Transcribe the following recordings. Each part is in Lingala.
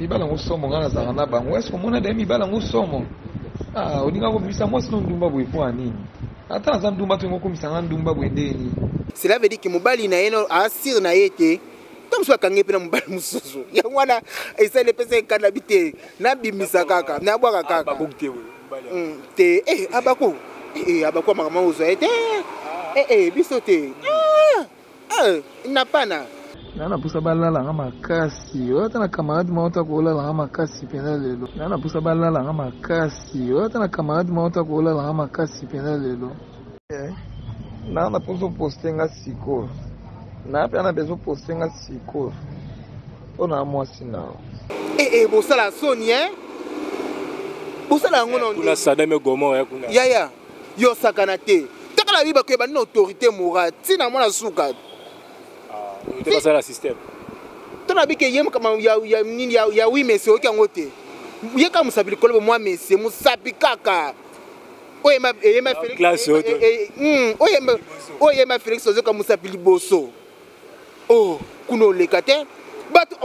mibala yango somo ngai nazalaka na bango eske omona daye mibala yango somo ah, olinga komisa mwasi no ndumba boye mpo ya nini ata naza ndumba to yango okomisa ngai ndumba boye ndeni cela veut dire ke mobali na ye asire na ye te ntango mosusu akangi ye mpe na mobali mosusu yango wana esali epesa ye nkanda bi te nabimisa kaka nabwaka kaka hmm, te eh, abako eh, eh, abako ya makambo ozwa ye te ee biso te ah, napana nga na mposa balala nga makasi oyo ata na camarade moko ta kolala nga makasi mpenza lelo nga na mposa balala nga makasi oyo ata na camarade moko ta kolala nga makasi mpenza lelo Eh, na na poso poste nga sikoyo na mpe na bezo poste nga sikoyo mpo na mwasi nao ee eh, eh, bosala soni e bosala yango nona sadame gomore kuna yaya yo sakana te takala biba koyeba nini autorité morale ntina mwana suka ah, te basala système tona bike ye mokama ya nini ya wi mesi oyoki yango te yeka mosapi likolo bomwa mesi mosapi kaka oyemba eyemba Felix classe oyo eh, eh, hmm, oyemba oyemba Felix ozoka musapi liboso oh kuna oleka te bato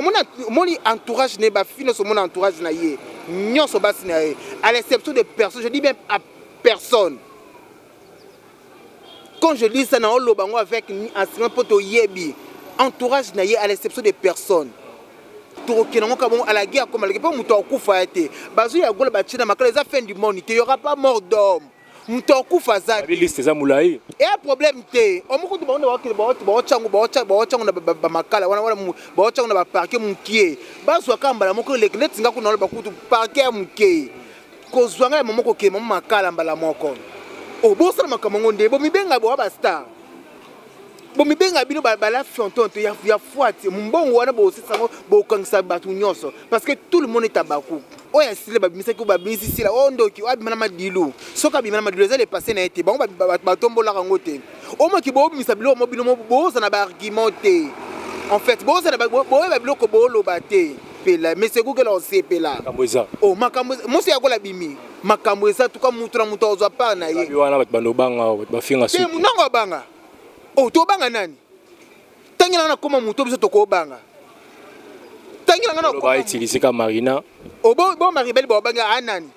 omoni entourage na ye bafi nyonso omona entourage na ye nyonso basi na ye à l'exception de personne je dis bien à personne quand je dis ça na oloba yango avec enseignement mpo toyebi entourage na ye à l'exception de personne tokokende yango kaka bongo alagi akoma alagi mpo moto akokufa ya te bazwi ya gola batie na makala eza fin du monde te yora pas mort d'homme moto akokufa aza liste eza molai e problème te omokutu bango baotya yango baotya yango na bamakala wana wana baotya yango na baparke mokie bazwa kaka mbala moko eleki neti nga kuna oloba kutu parke ya mokie kozwa ngai ya mama kokende mama makala mbala moko obosana makambo yango nde bomibenga boa bastar bomibenga bino bala fiontonto ya fuati mbongo wana bosisa yango bokangisa bato nyonso parce que tout le monde est abaku oyo asila babimisaki babimisi sila oyo oh, ndoki oyo abima na madilu soki abima na madilu eza lepase na ye te bango batombolaka yango te omaki bobimisa biloko mo bino bozana baargument te en fait bozana boyeba biloko boloba te pela mais c'est kukela osepela makambo eza oh makambo mosi ya kola bimi makambo eza tuka mutu na mutu ozwa part na ye wana bato bando banga bato bafinga su te nango abanga oh tobanga nani tangela na koma mutu biso tokobanga tangela nga na ba utiliser ka marina oh bo bo maribel ba banga anani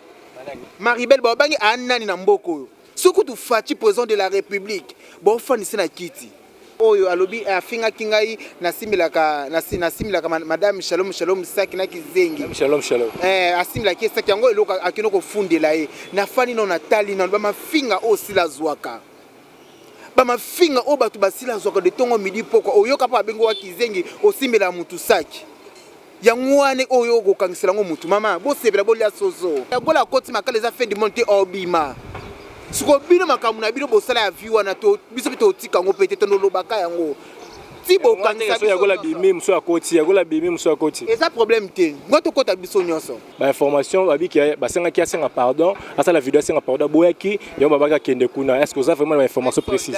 maribel ba banga anani na mboko oyo soki kutu faci président de la république bofandisi na kiti oyo alobi eh, afingaki ngai nasimbelaka nasimbelaka madame shalom shalom saki na kizengi shalom shalom eh asimbelaki ye saki yango eloko akino kofundela ye nafani nano natali nano bamafinga oyo sila azwaka bamafinga oyo bato basila azwaka de ntongo midi pokwa oyoka mpo abengi wa kizengi osimbela motu saki yango wana oyo okokangisela yango motu mama bosepela bolia soso yagola akoti makala eza fin du monde te obima siko bino makambo na bino bosala ya vie wana biso mpe totika yango mpe te tondolobaka yango ti bokangisayagola bimi mosu akoti yagola bimi mosu akoti eza problème te ngo tokota biso nyonso ba information babiki basengaki asenga pardon asala video asenga pardon aboyaki yango babaki akende kuna est ce que oza vraiment na information précise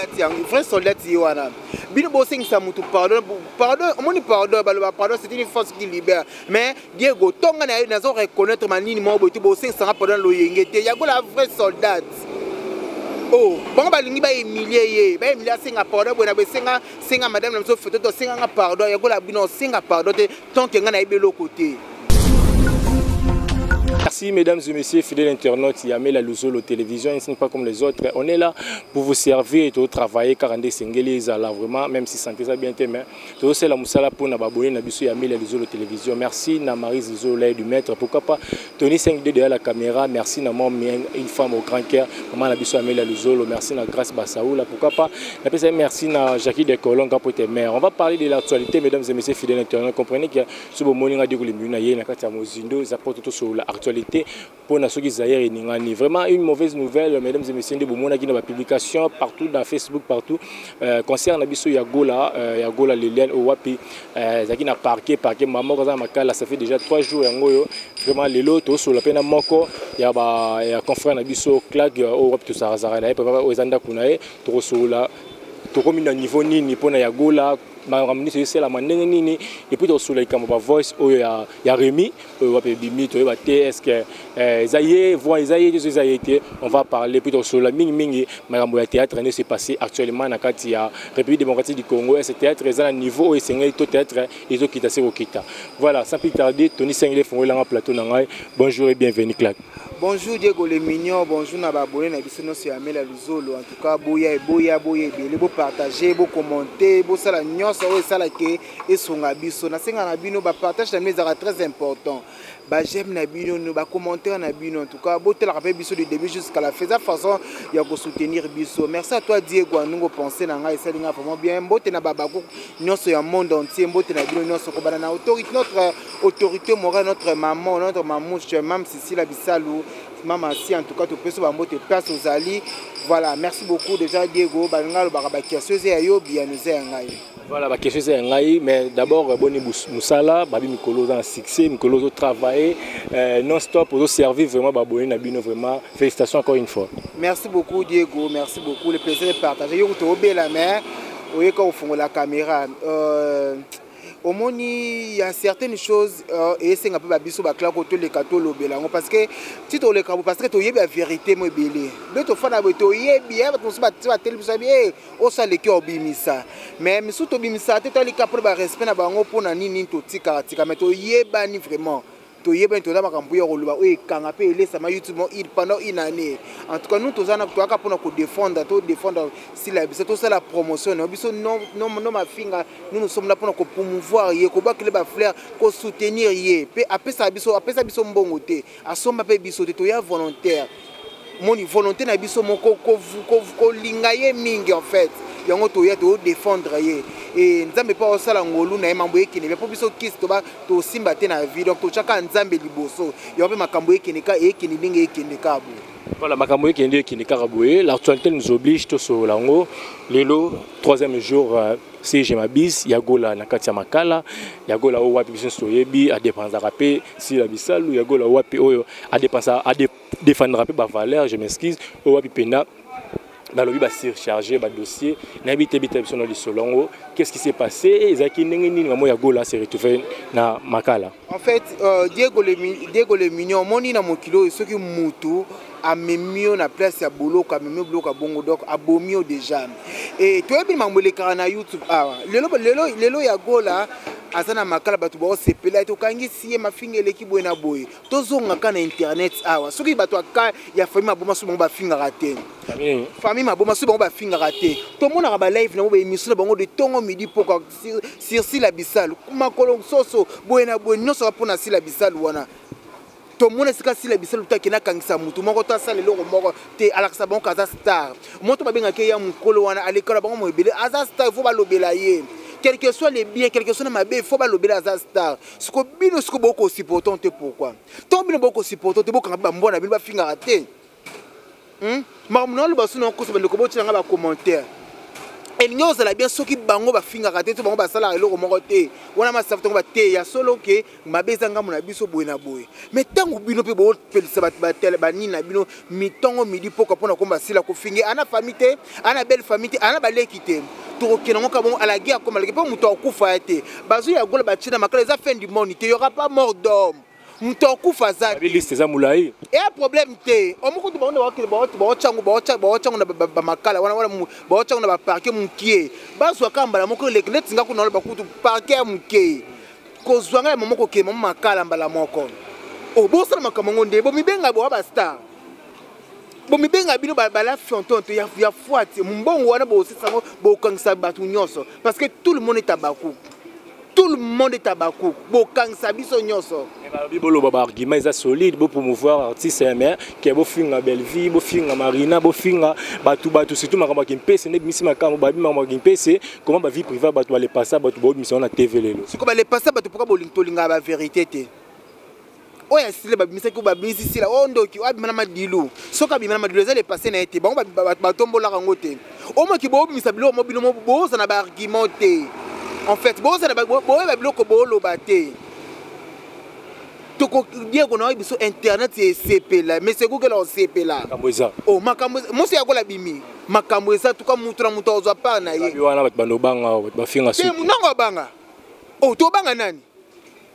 vrai soldat ye wana bino bosengisa motu pardon pardon omoni pardon baloba pardon c'est une force qui libère mais diego tonga na ye nazo reconnaître manini moko boye te bosengisanga pardon loyenge te yango la vrai soldat oh bango balingi baemilie ye baemilie asenga pardon boye na boye senga senga madame na biso foto to asenganga pardon yango la bino osenga pardon te tant que nga na yebelo kote Merci mesdames et messieurs, fidèles internautes, Yamela Luzolo Télévision, ici pas comme les autres. On est là pour vous servir et tout travailler car on est singeli là vraiment même si santé ça bien mais tout c'est la musala pour na babonné na biso Yamela Luzolo Télévision. Merci na Marie Luzolo du maître pourquoi pas Tony 5 de derrière la caméra, merci na mom une femme au grand cœur, maman na biso Amelia Luzolo, merci na Grace Basaoula, pourquoi pas na pesa merci na Jackie de Colon quand pour tes mères. On va parler de l'actualité mesdames et messieurs fidèles internautes, comprenez que ce bon moninga de kulimbi na yé na kati ya mozindo za poto sur l'actualité pour na soki Zaire ningani. Vraiment une mauvaise nouvelle mesdames et messieurs de bomona qui na ba publication partout dans Facebook partout euh, concerne biso ya Gola euh, ya Gola Liliane Owapi Euh, ezalaki na parquet parquet mama moko aza na makala ça fait déjà trois jours yango oyo vraiment lelo tosolola mpe na moko ya ba ya confrère na biso claque euh, oyo wapi tozalazalaka na ye papa oyo eza ndako na ye tokosolola tokomi na niveau nini mpo na ya gola makambo nyonso esalama ndenge nini epuis tokosolola likambo ba voice oyo ya, ya remi oyo wapi ebimi toyeba te est ce que eh, eza ye voi eza ye nyonso eza ye te on va parler puis tokosolola mingimingi makambo ya théâtre nde se passe actuellement na kati ya république démocratique du congo est ce théâtre eza na niveau oyo esengeli to théâtre ezokita se kokita voilà sans plus tarder tony sengeli efongolelanga plateau na ngai bonjour et bienvenue claque bonjour diego le mignon bonjour na baabone na biso nyonso ya mela luzolo en tout cas boya eboya boya ebele bopartage bokommente bosala nyonso oyo esala ke esunga biso nasenga na bino bapartage na bino ezalaka très important bajeme na bino no bacommentaire na bino en tout cas botalaka mpe biso de début jusqu'à la fin eza façon ya kosoutenir biso merci à toi diego anungo pensé na ngai esali ngai vraiment bien mbote na babakuk nyonso ya monde entier mbote na bino nyonso kobanda na autorité notre autorité morale notre maman notre mamouche mam sisila bisalu mama si en tout cas topesi bango te place ozali voilà merci beaucoup déjà diego balinga alobaka bakiasi oza ya yo biyano eza ya ngai Voilà, ba question c'est ngai, mais d'abord boni musala, babi mikolo dans succès, mikolo zo travailler euh, non stop, zo servir vraiment ba boni na bino vraiment. Félicitations encore une fois. Merci beaucoup Diego, merci beaucoup. Le plaisir est partagé. Yo to obela mais oyeka ofungola caméra. Euh omoni ya certaines choses euh, esenga mpe babiso bakla ko toleka tolobela yango parce que ti toleka bo parce que toyebi ya vérité mo ebele nde tofanda boye toyebi bato mosusu batelemisa bi oso aleki obimisa me misusu tobimisaka te toalika mpona barespect na bango mpo na nini totikaka tika me toyebani vraiment toyebani toza makambo ya koloba oyo ekanga mpe elesama youtube mo il pendant une année en tout cas nous toza na toyaka mpona kodefendre todefendre sila ya biso tosala promotion na biso no mafinga nous nous sommes là mpona kopromouvoir ye kobakele bafleur kosoutenir ye mpe apesaka biso apesa biso mbongo te asomba mpe biso te toya volontaire moni volonté na biso moko kolinga ye mingi en fait yango toya todefendre ye e nzambe mpo aosala ngolu na ye mambo ekende mpo biso kisi toba tosimba te na vie donc totyaka nzambe liboso yango mpe makambo ekende ka ekende ndenge ekende ka boye voilà makambo ekende ekende kaka boye l'actualité nous oblige tosolola yango lelo troisième jour euh, Serge Mabis ya Gola na kati ya Makala ya Gola oyo wapi biso toyebi a dépensaka pe si la bisalu ya Gola wapi oyo a dépensaka a défendra pe ba valeur je m'excuse oyo wapi pena balobi ba surcharger ba dossier na bite bite biso na lisolo yango qu'est-ce qui s'est passé ezaki ndenge nini maman ya Gola se retrouver na Makala En fait, euh, Diego, le, Diego le Mignon, moni na mokili oyo soki mutu amemi yo na place ya boloko amemi yo biloko ya bongo donc abomi yo déjà e toyebi makambo elekaka na youtube awa ah, lelo, lelo, lelo ya gola aza na makala bato baosepela ye tokangisi ye mafinga eleki boye na boye tozonga ka na internet awa ah, soki bato aka ya famille maboma so bango bafingaka te famille maboma so bango bafingaka te tomonaka balive na bango baémission na bango de ntongo midi mpoka sur sila bisalu makolo soso boye na boye nyonso mpo na sila bisalu wana tomona esika sila bisalu to akende akangisa motu moko to asala eloko moko te alakisa bango aza star moto babengaka ye ya mokolo wana alekala bango mo ebele aza star ifo balobela ye quel que soit les biens quel que soit na mabe faut balobela aza star siko bino siko bokosupportan te pourquoi ntango bino bokosupportan te bokanga mpe bambwa na bino bafingaka te hmm? makambo naloba so nakokosa bandeko botyela ngai bacommentaire elingi ozala bien soki bango bafingaka te to bango basalaka eloko moko te wana masafu ntango bateye ya solo ke mabe eza ngambo na biso boye na boye mai ntango bino mpe bopelisa banini na bino mitongo midi mpoka mpo na komba sila kofinge ana fami te ana belle fami te ana baleki te tokokenda ngo kabongo alagi akomalaki mpo moto akokufa ya te bazwi ya gola batyena makala eza fin du monde te yora pas mort d'homme moto akufa aza liste eza molai e problème te omokutu bango nde baotyango baotyango na bamakala wana wana baotyango na baparke mokie bazwa kaka mbala moko eleki ndeti nga kuna bakutu parke ya mokie kozwa ngai mama kokende mama makala mbala moko obosana oh, makambo yango nde bomibenga boa bastar bomibenga bino bala fionton to ya fwati mbongo wana bosisa yango bokangisa bato nyonso parce que tout le monde est abakuku tout le monde est Habakkuk. Bokangisa biso nyoso. balobi boloba baargument eza solide bopromouvoir artiste ya mais ke bofinga bellevie bofinga marina bofinga bato bato surtout makambo ya kimpese nde bimisi makambo babi makambo ya kimpese koma bavie privé ya bato balepasa bato baobimisa wana tv lelo siko balepasa bato mpoka tolingaka baverité te oyo asila babimisaki oyo babimisi sila oyo ndoki oyo abima na madilu soki abima na madilu eza lepase na ye te bango batombolaka yango te omoki bobimisa biloko mo bino boza na baargument te en fait boyeba biloko boloba te tokodieko na biso internet esepela mais sekokela osepela oh, makambo mosi yakola bimi makambo eza tuka motu na motu akozwa part na ye wana bato bandobanga bato bafinga te munango abanga o oh, tobanga nani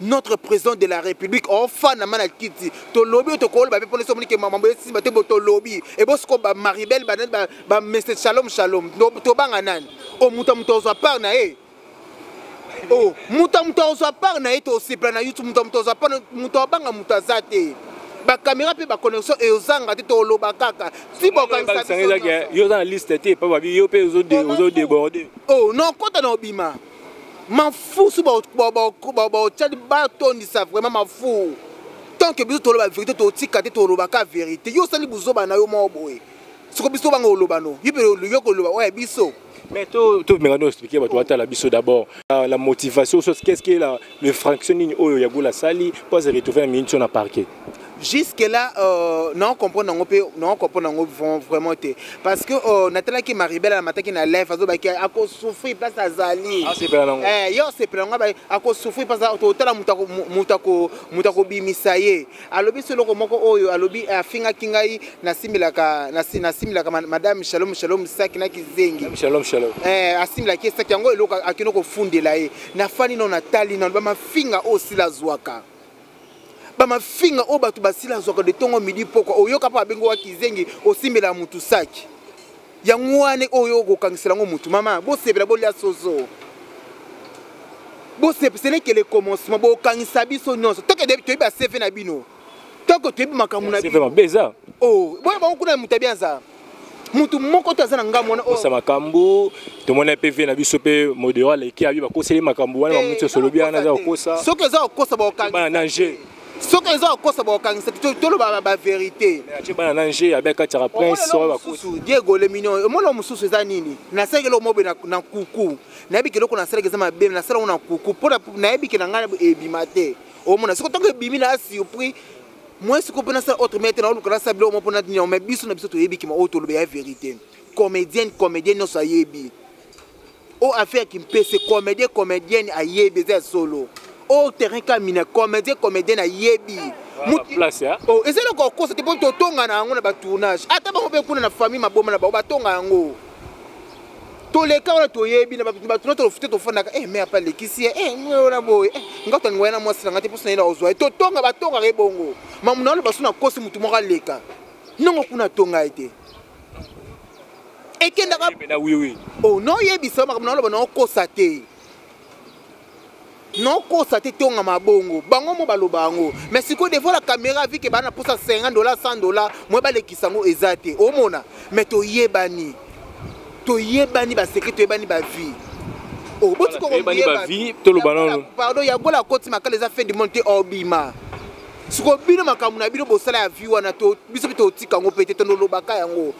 notre président de la république ofana mana kiti tolobi tokoloba mpe mpona somonike mambo esimba te bo tolobi ebosiko bamaribel bamese shalom shalom tobanga nani o oh, moto ya moto ozwa part na ye o oh, moto ya moto ozwa part na ye tosepela na youtube moto ya moto ozwa part moto abanga moto aza te bakamera mpe baconnexion ezanga te toloba kaka ti bokanisaki yo oza na liste te mpo babi yo mpe ozodeborde o oh, nokota na obima mafusu baotyali batondisa vraiment mafuu tant que biso toloba verité totika te toloba ka verité yo osali buzoba na yo moko boye soko biso banga oloba no yo mpe yo koloba oyo ya biso Mais tout, tout mengano expliquer bato batala biso d'abord la, la motivation qu'est-ce que la, le fraction nini oyo ya gola sali po aza retrouver na minute na parquet jusque là euh, non comprendre yango mpe non comprendre yango vraiment te parce que euh, natalaki maribel alamataki na life azobaki akosouffrir place azali ah, eh, ye osepela yango akosouffrir place otala moto akobimisa ye alobi so eloko moko oyo alobi eh, afingaki ngai nasimbelaka nasimbelaka madame shalom shalom saki na kizengi eh, asimbelaki ye saki yango eloko akende kofundela ye nafani no natali nano bamafinga oyo sila azwaka bamafinga oyo bato basila azwaka de ntongo midi mpokwa oyoka mpo abengi wa kizengi osimbela ya motu saki yango wana oyo okokangisela yango motu mama bosepela bolia soso bosepesele ke le commencement bokangisa biso nyonso toke toyebi baseve na bino toke toyebi makambo na bino eza oh, boya bango kuna moto abi aza mutu moko te aza na ngambo wana oh. osa makambo tomona mpe vie na biso mpe modero aleki abi bakoseli makambo wana bamutu eh, osolobi wana aza kokosa soki eza kokosa baokabana na jeu soki eza kokosa bakokangisa te tolobaka baverité bana na nje abe akataka prince diego lemino omona mosusu eza nini nasalaki eloko mobe na kuku nayebi ke eloko nasalaki eza mabe nasalango na kuku mpo nayebi ke na ngai ebima te omona soki ntango ebimi na surpris moi sikoyo mpo nasala autre mete na oluka nasala biloko mo mpo natinao mai biso na biso toyebi kima oyo toloba ya vérité comédienne comédienne nyonso ayebi o affaire kimpese comédien comédienne ayebi eza ya solo o terrain kamina comédien comédienne ayebi oh, eza eloko akosa te mpo totonga na yango na batournage ata bango mpe kuna na famille maboma na bango batonga yango toleka wana toyebi na bato na tolofute tofandaka e eh, me apa alekisi ye eh, e eh, ona boye nga toalingoya na mwasi na nga te mposa naye na ozwa ye totonga batongaka ye bongo mamuna wana basu nakosi motu moko aleka nongo kuna atonga ye te ekendaka o oh, noyebisa makambo na oloba na okosa te nokosa te tonga mabongo bango mo baloba yango mais sikoyo devant la caméra vike bana posa 50 dollar 100 dollar moye balekisa yango eza te omona mais toyebani toyebani basecret toyebani bavie oh, pardon ya gola akoti makala eza fin du monde te obima sikoyo bino makambo na bino bosala ya vie wana biso mpe totika yango mpe te tondolobaka yango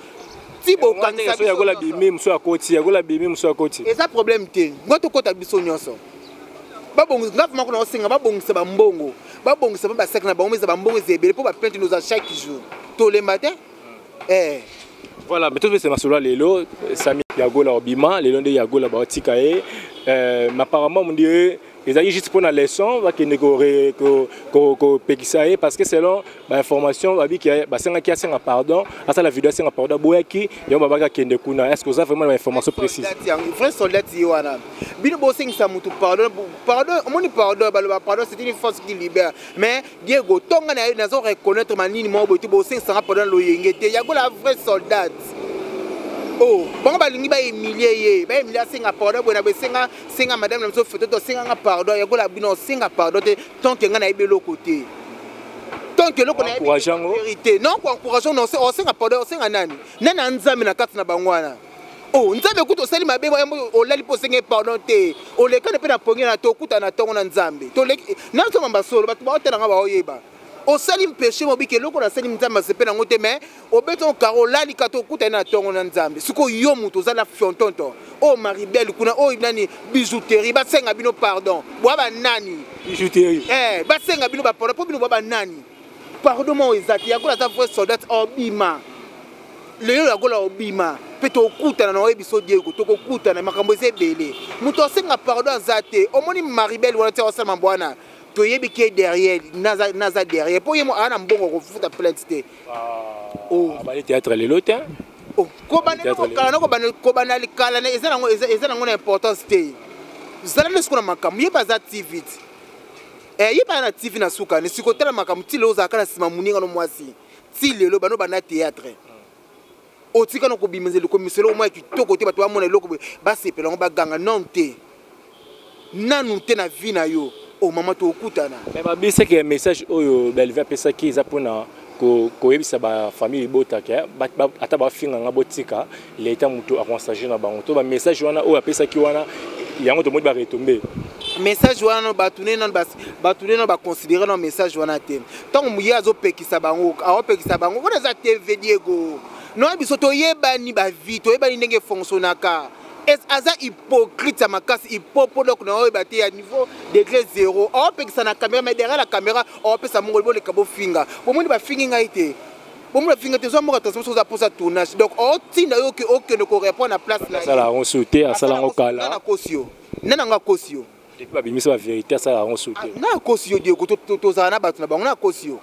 ti bokanisa biso yakola bimi mosusu akoti yakola bimi mosusu akoti eza problème te ngo tokota biso nyonso babongisa nga vraimen kuna osenga babongisa bambongo babongisa mpe basaki na bango eza bambongo eza ebele mpo bapente noza chaque jour tolemba te hmm. eh. voilà mais tozopesa masolo ya lelo sami yagola obima lelo nde yagola baotika ye eh, mais apparemment nde ezali juste mpona leçon bakende kopekisa ye parce que selon bainformation babiki basengaki asenga pardon asala video asenga pardon aboyaki yango babaki akende kuna est ce que oza vraiment na bainformation précise vrai soldat ye wana bino bosengisa motu pardon pardon omoni pardon baloba pardon c'est une force qui libère mais diego tonga na ye nazo reconnaître manini moko boye te bosengisanga pardon loyenge te yango la vrai soldat o oh, bango balingi baemilie ye baemilie asenga pardon boye na boesenga senga madame na biso foto to senga nga pardon ya kola bino senga pardon te tant que nga na yebe loko te tant que loko na yebe vérité non ko encourager non on senga pardon on senga nani nani anzambe na kati na bangwana oh nzambe kutu osali mabe olali mpo osenge pardon te olekani mpe na pongi na tokutana ntongo na nzambe nazomamba solo bato baotalanga baoyeba osali mpeche mobiki eloko nasali nzambe asepela yango te mais obeti oyo karo olali kata okutani na ntongo na nzambe sikoyo yo moto ozala fiontonto oyo oh, maribel kuna oyo oh, nani bijouterie basenga bino pardon bwa banani bijouterie eh, basenga bino bapardon mpo bino bwa banani pardon moko eza te yakola aza vrai soldat obima lelo yakola obima mpe tokutana na oyebi so diego tokokutana makambo eza ebele moto asenga pardon aza te omoni maribel wana ti akosalama bwana toyebi ke derrière naza naza derrière po yemo ana mbongo ko futa plainte te ah, oh ah, bale théâtre lelo te oh ko bana ko kala na ko bana ko bana likala na eza nango eza nango na importance te zala na sikola makambo ye baza tv te eh ye bana tv na suka ni sikotala makambo ti lelo ozalaka na sima muninga no mwasi ti lelo bano bana théâtre otika na kobima nzela komisolo omwa ya kitoko te bato bamona eloko boye basepela yango baganga non te nanu te na vie na yo o oh, mama tokutana me babisaki ya message oyo belvi apesaki eza mpona koyebisa bafamille libota ke ata bafinga nga botika leta moto aconsager na bango to bamessage wana oyo apesaki wana yango tomoni baretombe message wana batune nano baconsidere na message wana te ntango moye azopekisa bango aopekisa bango wana eza tv diego noya biso toyebani bavi toyebani ndenge efonctionnaka aza hypocrite ya makasi hipopo donc na oyeba te ya niveau degré zéro aopekisa na caméra mais derrière la caméra aopesa mongo boleka bofinga bomoni bafingi ngai te bomona finga te ozomboka tosi mosuku oza mposa tournage donc otinda yo okende korépondre na place na asala yango su te asala yango kala nakosi yo nani yango akosi yo depuis babimisa ba verité asala yango su te ah, na akosi yo dieko tozala na bato na bango na akosi yo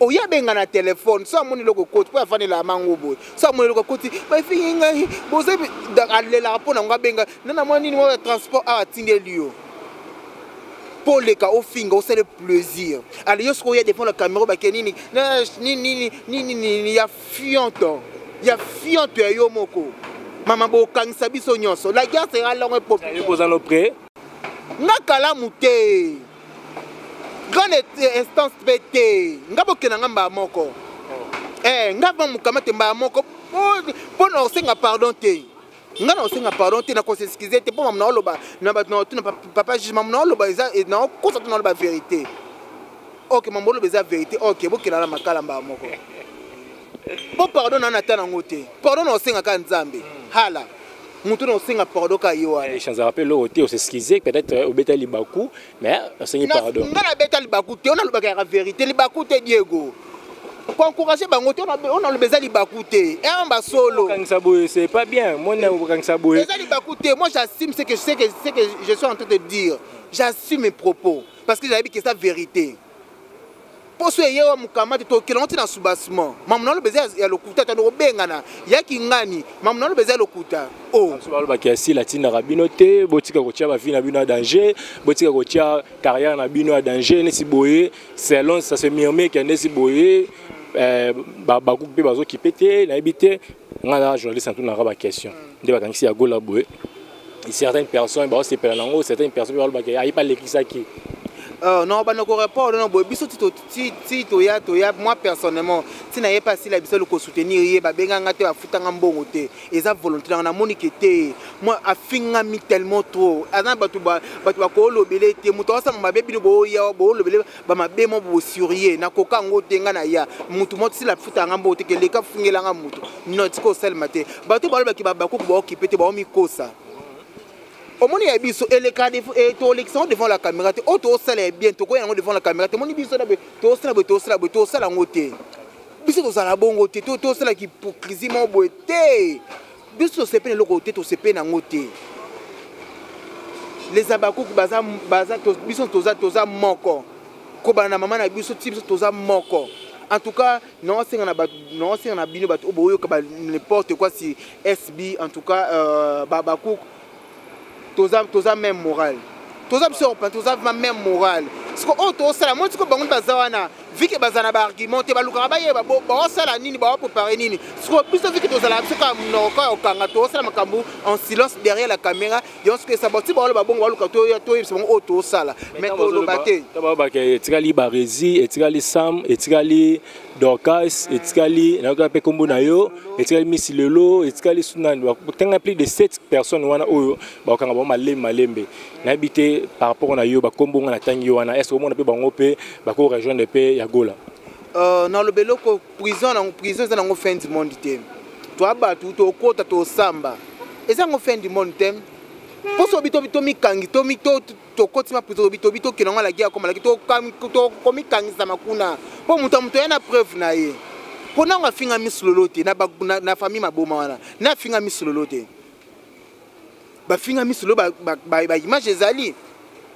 oyo abenga na telefone so amoni eloko ekoti mpo afanela mango boye so amoni eloko ekoti bafingi ngai boza alelaka mpo na yango abenga na na mwa nini mwa transport awa atindeli yo mpo oleka ofinga osala plaisir ale yo soki oya devant la camera obake nini nini nini ya fionto ya fionto ya yo moko mama bokangisa biso nyonso la guerre sera longue epokozano pre nga kalamu te grande instance mpe te nga bokenda nga mbaa moko oh. eh, nga va mokamate mbaa moko mpo na osenga pardon te nga na osenga pardon te na ko s'excuser te mpo mamu na oloba na bato na otuna papa juge mamu na oloba eza e, na okosa to na oloba verité ok mamu oloba eza verité ok bokela na makala mbaa moko mpo pardon na nata nango te pardon na osenga ka nzambe hmm. hala moto na osenga pardon ka ye wana echanzaka eh, mpe eloko te osexcuse peut-être obeta libaku mais asengi pardon nga na beta libaku te ona lobaka ya verité libaku te Diego ko encourager bango te ona lobe za libaku te eh on ba solo kangisa boye c'est pas bien moi na ko kangisa boye za libaku te moi j'assume ce que je sais que ce que je suis en train de dire j'assume mes propos parce que j'avais que ça vérité poso eye wa mukamati tokelango ti na soubassement mamu na loba eza ya lokuta tando kobengana ya kingani mamu na loba eza ya lokuta o oh. balobaki ya sila atindaka bino te botika kotya bavi na bino ya danger botika kotya carrière na bino ya danger nesi boye selon ça se murmure ke nesi boye eh, bakuki mpe bazokipe te nayebi te ngai na journaliste antunaka baquestion nde bakangisi ya gola boye certaines personnes baosepela nango certaines personnes mpe balobaka ayebi alekisaki Euh, non bana korepondre no boye biso ti toya toya moi personnellement ti naye mpe asila biso lokosoutenir ye babenga nga te bafutanga mbongo te eza volonté nanga namoni ke te moi afingami tellement trop aza na bato bakolobele te moto aosanga mabe bino booya boolobele ba mabe mo bosurie na koka yango te nga na ya mutu mo tisila futa yanga mbote ke leka fungela nga mutu no tika osalema te bato balobaki babakuku baokipe te baomikosa omoni ya biso eleka eh, tolekisa yango devant la caméra te oyo oh, tosala ya bien tokoya yango devant la caméra te omoni biso na boye tosala boye tosala boye tosala yango te biso tozala bongo te tosala kipokrisi moko boye te biso tosepeli na eloko te tosepeli nango te les abakuku baza, baza to, biso toza, toza moko kobana na mama na biso ti biso toza moko en tout cas naosenga na bato naosenga na bino bato oyo boyoka n'importe quoi si sb en tout cas euh, babakuku toza toza même morale toza biso européen toza ma même morale siko oyo oh, tosala moi siko bango baza wana vike baza na baargument te balukaka bayeba baosala nini baoprepare nini siko biso vike tozalaka biso kaka monoko ya kokanga tosala makambo en silence derrière la caméra yango siko esa bati baoloba bongo baluka toyebisa bango oyo oh, tosala mais toloba te etikali baresi etikali sam etikali Dorcas etikali nayoka pe kombo na yo etikali Miss Lelo etikali sunani bakanga plus de 7 personnes wana oyo bakanga ba malembe malembe nayebi te par rapport na yo bakombo nga natangi wana est-ce omona pe bango pe bako rejoindre pe ya Gola euh na lobelo ko prison na prison eza nango fin du monde te to abatu to kota to samba eza ngo fin du monde te poso bito bito mikangi to mito tokoti maputa lobi tobi tokenda ngo alagi akomalaki tokomikangisama kuna mpo moto ya moto ya na preuve na ye mpo nango afinga misilolo te na famille maboma wana na afinga misilolo te bafinga misilolo baimage ezali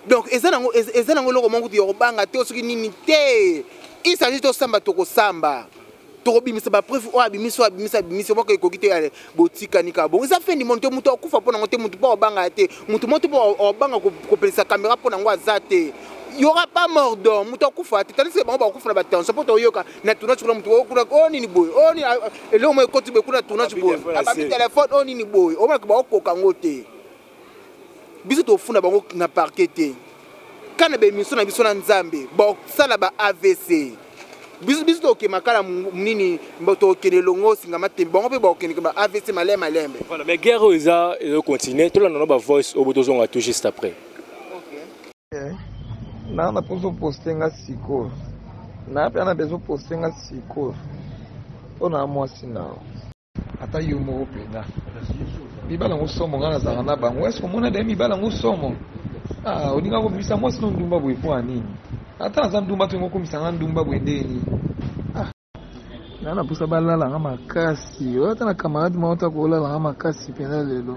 donc eza nango eza nango eloko moko kutu ya kobanga te soki nini te il s'agit tosamba tokosamba tokobimisa bapreuve oyo abimisi oyo abimisi abimisi moko ekoki te eh, botikani kaka bongo eza fin du monde te moto akufa mpo nango te moto mpo obanga ya te moto moko te mpo obanga kopelisa kamera mpo nango aza te yora pas mort d'homme moto akufa te tandis ke bango bakufa na batension mpo toyoka na tournage kuna moto okuna o oh, nini boye o oh, nini ah, ah, eloko moko ekoti boye kuna tournage boye ababi telefone o oh, nini boye omonaka baokoka yango te biso tofunda bango na parke te ka na baemission na biso na nzambe bosala ba avc biso biso tokema kala nini tokende elongo singa matembe bango mpe bakokende ba avc malembe malembe voilà mais guerre oyo eza ezo continue tolanda na bavoice oyo botozonga tout juste après eh, naa na mposo poste nga sikoyo naa mpe na bezo poste nga sikoyo mpo na mwasi nao ata yo moko mpenza mibala yango somo ngai nazalaka na bango ese omona dai mibala yango somo ah, olinga kobimisa mwasi no ndumba boye mpo ya nini ata naza ndumba to yango okomisa ngai ndumba boye nde nini ah. na naposa balala nga makasi oyo ata na camarade moko ta kolala nga makasi mpenza lelo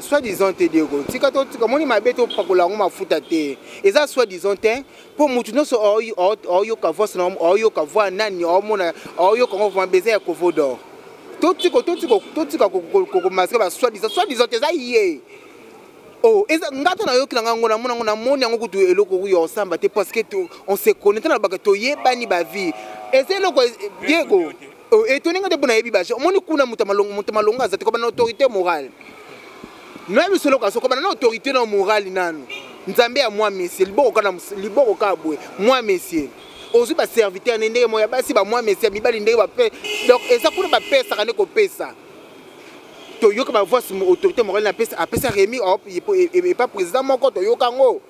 soit disant te diego tika tokamoni mabe topakola yango mafuta te eza soit disant te mpo motu nyonso oyoka voice na oyoka voi nani omona oyoka yango vraimen beza ya kovodor totika totika kokomasika ba soit disant soit disant te eza ye oh eza nga to nayoki na ngango namona yango namoni yango kutu eloko oyo ya osamba te parce que on se connaît to nalobaka toyebani bavie eza eloko diego Oh, etoni nga te mpo nayebi baje omoni kuna moto moto malonga aza te kobana autorité morale na misolo kasi okobana na autorité na morale nanu nzambe ya mwa mesie liboko kaka boye mwa mesie ozwi baserviteur nde ndenge moya basi bamwa mesie ya mibali ndenge bape donc eza kuna bapesaka nde kopesa toyoka bavoice autorité morale apesa remi epa président moko toyoka yango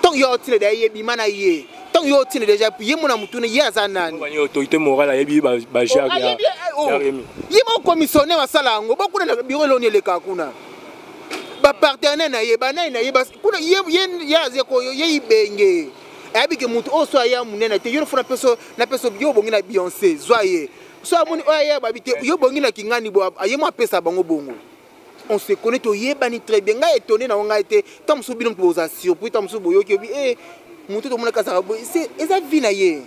ntango yo otile da ye bima na ye ntango yo otile deja ye mona motuna ye aza nani autorité morale ayebi bajaremi oh, oh. ye moko commissionnaire asala yango bokuna na biro eloni elekaka kuna bapartenaire na ye banani na ye kuna ye aza koyo ye ibenge ayebi ke motu oyo so aya monene te yo nofo na peso yo obongi na bionce zwa ye so amoni oyo aya babi te yo obongi na kingani bo aye mo apesa bango bongo on se connaît toyebani très bien ngai étonné na ngai te tant mosusu bino moto boza surpris tant mosusu boyoki obi e moto tomonaka azaka boye eza vie na ye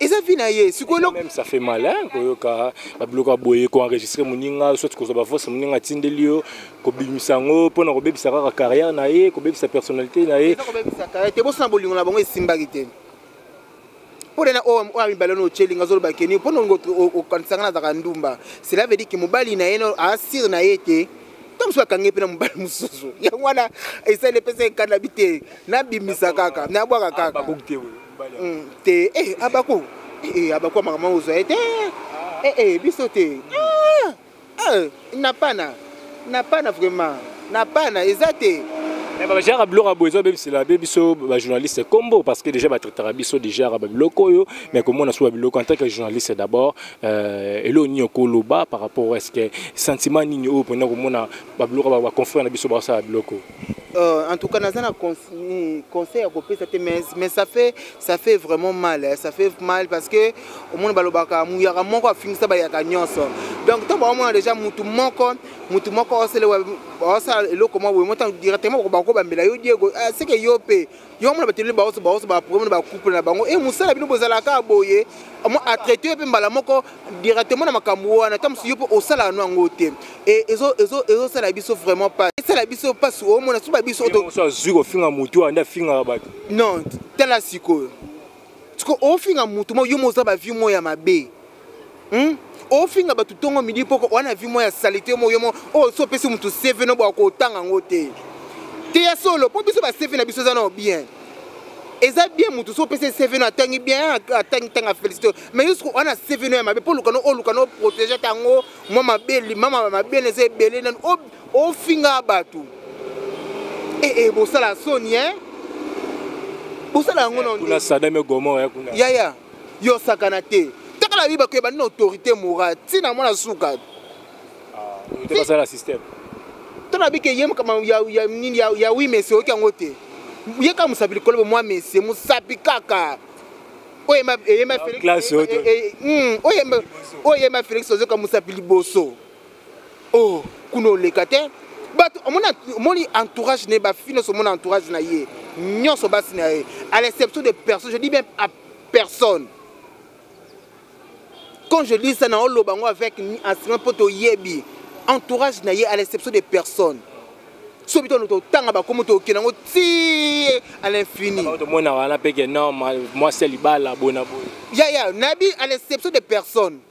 eza vie na ye sikoyo même ça fait mal hein koyoka babiloko ya boye koenregistre moninga soit kozwa bavoice moninga atindeli yo kobimisa yango mpo na kobebisa kaka carrière na ye kobebisa personnalité na ye te bosana bolingo na bango esimbaki te mpo na oyo oh, oyo mibale wana otye linga azoloba keni mpo na okanisanga na azalaka ndumba cela veut dire ke mobali na ye asire na ye te ntango mosusu akangi mpe na mobali mosusu yango wana esali epesa ekanabi te nabimisa kaka nabwaka kaka hmm, te eh, abako eh, eh, abako makambo ozwa ye te ah. biso te ah. Eh, na pana na pana vraiment na pana eza te Mais ba jara biloko ya boye ezobebisela be biso bajournaliste kombo parce que déjà batraitaka biso déjà ba biloko oyo mais komona so ba biloko en tant que journaliste d'abord euh, elo nini okoloba par rapport est ce que sentiment nini oyo mpona komona ba biloko ba confrère na biso basala biloko Euh, en tout cas, naza na conseil à kopesa te mais mais ça fait ça fait vraiment mal, hein. ça fait mal parce que omoni balobaka muyaka moko afingisa bayaka nyonso donc ntango baomona deja mutu moko mutu moko osala eloko mwa boye mota directement bako bambela yo diego ah, seke yo mpe yo omona bateleli baoso baoso baproblème na bacouple na bango e eh, mosala bino bozalaka boye atraite yo mpe mbala moko directement na makambo wana ntango mosusu yo mpe osala yano yango te e ezosala biso vraiment pas esala biso mpasi omona soki babiso azwi kofinga motu wana nde afingaka bato non tala sikoyo siko ofinga motu mo yo moza bavie mo ya mabe hmm? ofinga bato ntongo midi mpoko wana vie mo ya salite yo moyo mo oyo oh, so opesi motu cv no boya kotanga yango te te ya solo mpo biso baseve na biso eza nao bien eza bien motu so opesi seve no atangi bien ah, atangi ntango afélicité mais jusqu wana seve no ya mabe mpo olukana oluka no protégé tango mwa mabe limama mabe na eza ebele nani ofinga batu ee eh, eh, bosala soni e bosala yango nona sadame gomor ya kuna yaya yo sakana te taka na biba koyeba nini autorité mora ntina mwana suka ah, te basala système to na bike ye makama ya nini ya wi mesi oyoki yango te ye kaka mosapi likolo bomwa mesi mosapi kaka oyo eyema felix oyo eyema felix ozoka mosapi liboso oh kuna oleka te bato omona omoni entourage na ye bafi nyonso omona entourage na ye nyonso basi na ye à l'exception de personne je dis même à personne quand je dis ça naoloba yango avec enseignement mpo toyebi entourage na ye à l'exception de personne so bito no totanga bakomo tokende yango ti à l'infini tomona wana mpe ke non mwasi ya libala bona boye ya ya nayebi à l'exception de personne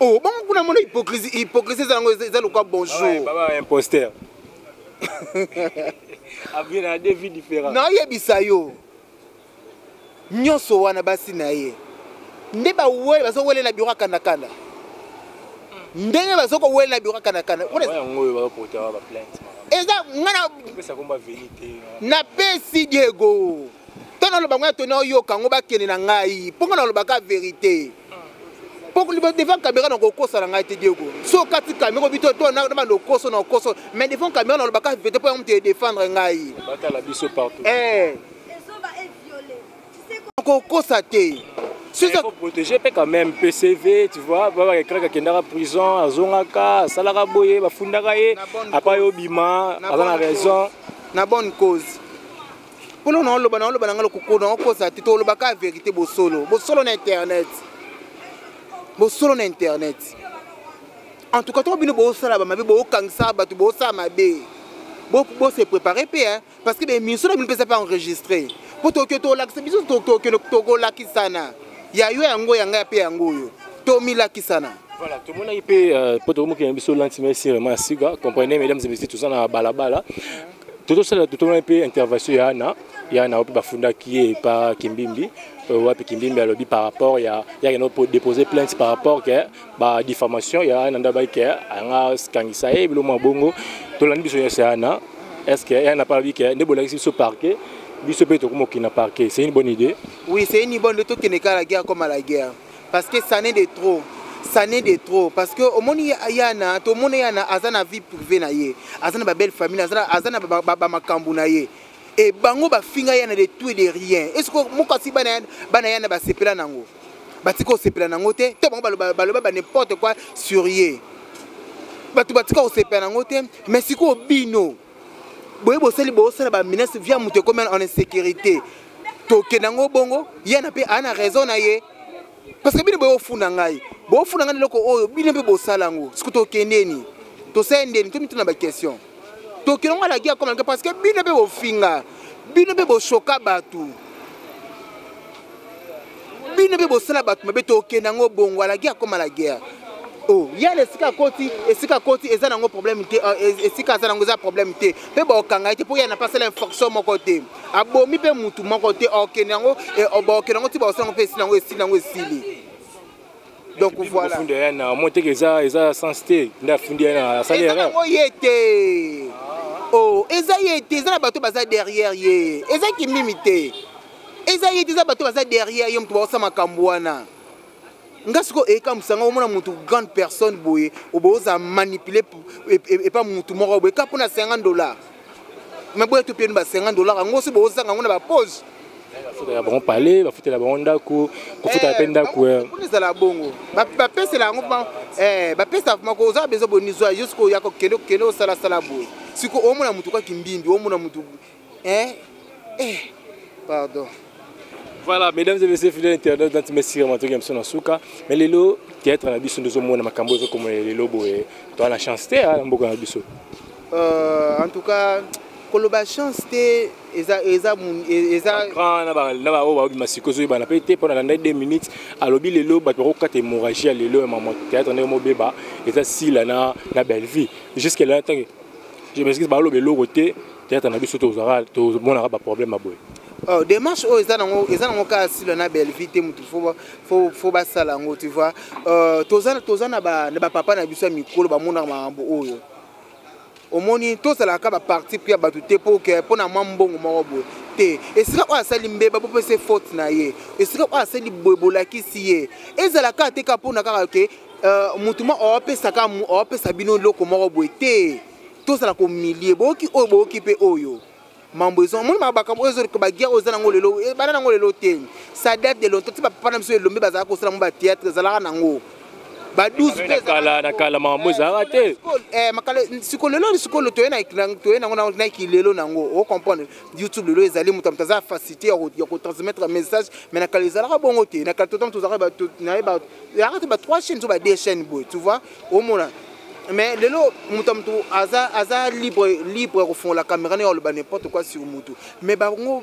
oh bongo kuna mona hypocrisie hypocrisie eza nango eza lokola bonjour baba imposteur abie na deux vie différent nayebisa yo nyonso wana basi na ye nde bawele bazowele na biro akandakanda ndenge bazokowele na biro akandakanda eza ngana napesi diego to naloba ngai atoni oyoka yango bakende na ngai mpo ngai nalobaka verité po devant caméra na kokosa na ngai te diego so okati kami okobi to na banda okoso na okoso mais devant caméra na olobaka vete mpo yango moto edefendre ngai batala biso partout eh. kokosa te protégé mpe quand même pcv tu vois baba ekraka akendaka prison azongaka asalaka boye bafundaka ye apa ye obima aza na raison na bonne cause mpona naoloba naoloba na ngai lokoko naokosa te tolobaka verité bosolo bosolo na internet bosolo na internet en tout cas ntango bino bosala bamabe bokangisa bato bosala mabe bose prépare mpe hein, parce que baémission na bino mpeza mpe enregistre mpo toke tolakisa biso tokolakisana ya yo yango ya ngai mpe yango oyo tomilakisana Voilà, tout le monde a IP, euh, pour tout le monde qui a un bisou, l'antimé, c'est vraiment un siga. Comprenez, mesdames et messieurs, tout ça, on a balabala. tozosala totomani mpe intervention ya ana ya ana wapi bafundaki ye epa kimbimbi euh, wapi kimbimbi alobi par rapport ya yake no dépose plainte par rapport ke ba diffamation ya ana nda bayike anga kangisa ye bilo mwa bongo tolandi biso nyonso ya ana est ce que ya ana mpe alobi ke nde bolakisi biso parquet biso mpe tokomokina parquet c'est une bonne idée oui c'est une bonne idée tokende kaka la guerre comme à la guerre parce que ça n'est de trop ça n'est de trop parce que omoni yana tomoni yana aza na vie privée na ye aza na babelle famille aza na bamakambo na ye e bango bafinga yana de tout et de rien est ce que mokasi bana yana basepela nango batika kosepela nango te to bango baloba ba n'importe quoi sur ye bato batika kosepela nango te mais sikoyo bino boye bosali bosala bamenace via moto ekomi en insécurité tokenda yango bongo yana mpe ana raison na ye parce que bino boyofuna ngai bofuna ngai na eloko oyo bino mpe bosala yango soki tokendeni tosala ndeni tomituna baquestion tokende ngo alaki akoma lake parce que bino mpe bofinga bino mpe boshoka bato bino mpe bosala bato mabe tokende yango bongo alaki akoma la guerre oh yala esika akoti esika akoti eza nango problème te euh, esika aza nango eza problème te mpe baokanga ye te mpo yana mpe asala infraction moko te abomi mpe mutu moko te okende yango eh, bokende yango ti bakosala yango mpe esili yango esili yango esili donc voilà funda ya na mo teke eza eza sans te nda fundi ya na asali erreur ngo yete oh eza yete eza na bato baza derrière ye eza kimimi te eza yete eza bato baza derrière ye moto baosa makambo wana nga sikoyo ekamwisa nga omona motu grande personne boye oboza manipule epa motu moko boye ka mpo na 50 dollar me boya to pieni ba 50 dollar yango si bozanga yango na bapose bafutela bango pale bafutela bango ndako kofutela mpe eh, ndako eh. ezala bongo bapesela yango eh, bapesa mako oza bezo boni zwa jusqu oya kokende kokende osalasala boye siko omona motu kaka kimbimbi omona motu pardon Voilà, mesdames et messieurs, fidèles internautes, dans mes sirènes, matoki amso na suka. Mais lelo, théâtre na biso ndozo mona makambo zo comme lelo boye. Toi la chance te hein, mboko na biso. Euh, en tout cas, koloba chance te eza eza eza grand na ba na ba oba ma sikozo ba na pe te pendant 2 minutes alobi lelo ba ko kata hémorragie lelo maman théâtre na mo beba eza sila na na Bellevue jusque là tant je m'excuse baloba eloko te théâtre na biso tozalaka tomonaka baproblème ya boye Oh, démarche oyo eza nango eza nango kaka silo na bellevie te motu fo basala yango tu vois euh, toza na bapapa na biso ya mikolo bamonaka makambo oyo omoni tozalaka kaka baparti mpe ya bato te mpo ke mpo na mwa mbongo moko boye te esika oyo asali mbeba mpo mpese faute na ye esika oyo asali boye bolakisi ye ezala kaka te kaka mpona kaka ke uh, motu moko awapesaka awapesa bino eloko moko boye te tozala komilie boyoki oyo boyoki mpe oyo mambo ezo omoni makambo oyo ezoleka baguerre oyo eza nango lelo eh, bana nango lelo te ça date de longtemps ti bapapa na biso elombe bazalaka kosala yango batheatre ezalaka nango ba 12 kala na kala makambo ezalaka te eh, makala siko lelo sikolo toye nango na kilelo nango o comprendre youtube lelo ezali moto moto aza facilité ya kotransmettre message mais na kala ezalaka bongo te na kala totango tozalaka yaka te ba trois chaînes to ba deux chaînes boye tu vois omona mais lelo moto ya moto aza, aza libre libre ya kofungola kamera naye aloba n'importe quoi sur motu mais bango